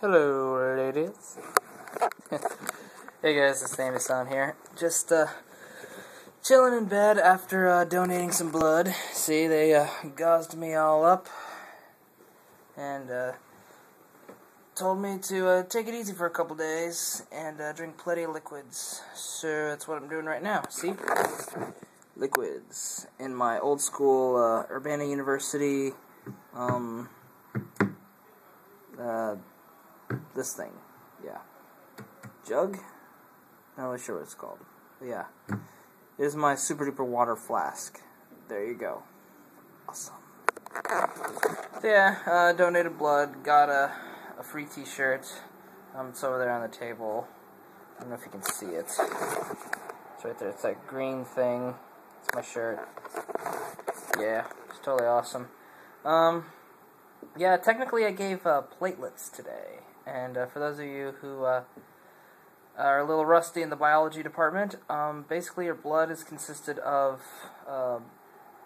Hello, ladies. hey guys, it's Sammy Son here. Just uh, chilling in bed after uh, donating some blood. See, they uh, gauzed me all up and uh, told me to uh, take it easy for a couple days and uh, drink plenty of liquids. So that's what I'm doing right now. See, liquids in my old school uh, Urbana University. Um, uh, this thing. Yeah. Jug? Not really sure what it's called. But yeah. It is my super duper water flask. There you go. Awesome. So yeah, uh, donated blood, got a, a free t shirt. Um, it's over there on the table. I don't know if you can see it. It's right there. It's that green thing. It's my shirt. Yeah, it's totally awesome. Um, yeah, technically I gave uh, platelets today. And uh, for those of you who uh, are a little rusty in the biology department, um, basically your blood is consisted of uh,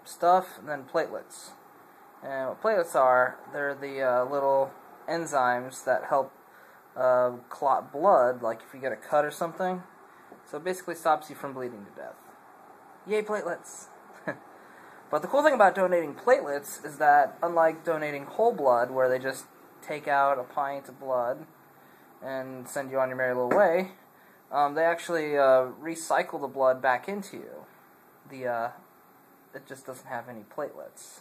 stuff and then platelets. And what platelets are, they're the uh, little enzymes that help uh, clot blood, like if you get a cut or something. So it basically stops you from bleeding to death. Yay, platelets! but the cool thing about donating platelets is that, unlike donating whole blood, where they just take out a pint of blood and send you on your merry little way, um, they actually uh, recycle the blood back into you. The uh, it just doesn't have any platelets,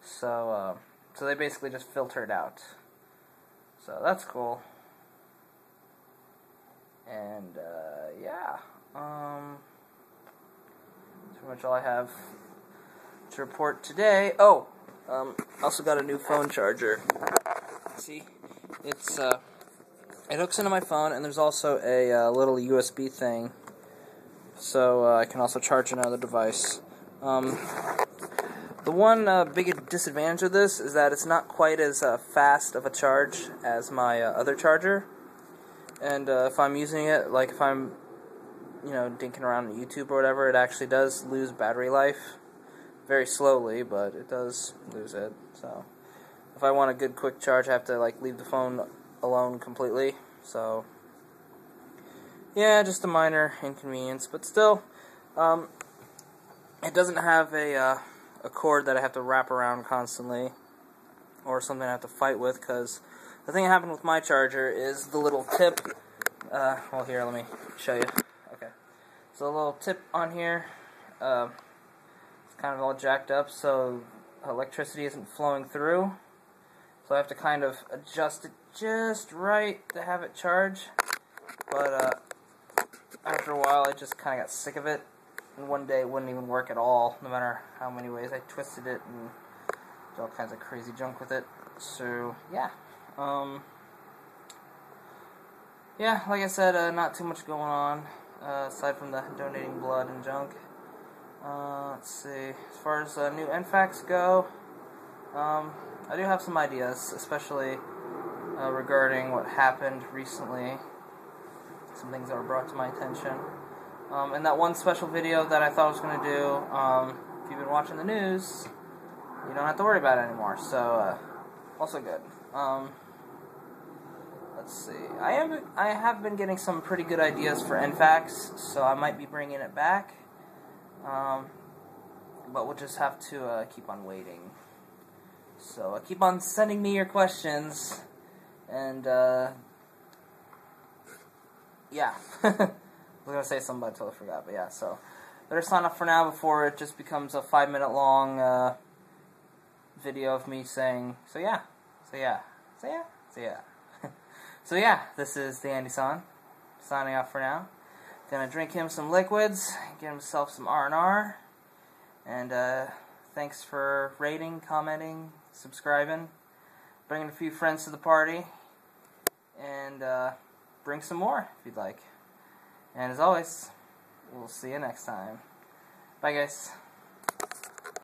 so uh, so they basically just filter it out. So that's cool. And uh, yeah, um, that's pretty much all I have to report today. Oh, um, also got a new phone charger. See, it's uh, it hooks into my phone, and there's also a uh, little USB thing, so uh, I can also charge another device. Um, the one uh, big disadvantage of this is that it's not quite as uh, fast of a charge as my uh, other charger, and uh, if I'm using it, like if I'm, you know, dinking around on YouTube or whatever, it actually does lose battery life very slowly, but it does lose it. So if I want a good quick charge, I have to like leave the phone alone completely. So yeah, just a minor inconvenience, but still, um, it doesn't have a uh, a cord that I have to wrap around constantly, or something I have to fight with. Because the thing that happened with my charger is the little tip. Uh, well, here, let me show you. Okay, so a little tip on here. Uh, it's kind of all jacked up, so electricity isn't flowing through. So I have to kind of adjust it just right to have it charge. But uh, after a while, I just kind of got sick of it. And one day it wouldn't even work at all, no matter how many ways I twisted it and did all kinds of crazy junk with it. So, yeah. Um, yeah, like I said, uh, not too much going on, uh, aside from the donating blood and junk. Uh, let's see. As far as uh, new N-FAQs go, um, I do have some ideas, especially uh, regarding what happened recently. Some things that were brought to my attention. Um, and that one special video that I thought I was going to do, um, if you've been watching the news, you don't have to worry about it anymore. So, uh, also good. Um, let's see. I am I have been getting some pretty good ideas for N-FAQs, so I might be bringing it back. Um, but we'll just have to uh, keep on waiting. So uh, keep on sending me your questions, and uh, yeah, I was gonna say something, but I totally forgot. But yeah, so better sign up for now before it just becomes a five minute long uh, video of me saying, so yeah, so yeah, so yeah, so yeah. so yeah, this is the Andy San, signing off for now. Gonna drink him some liquids, get himself some R and R, and uh, thanks for rating, commenting, subscribing, bringing a few friends to the party, and uh, bring some more if you'd like. And as always, we'll see you next time. Bye, guys.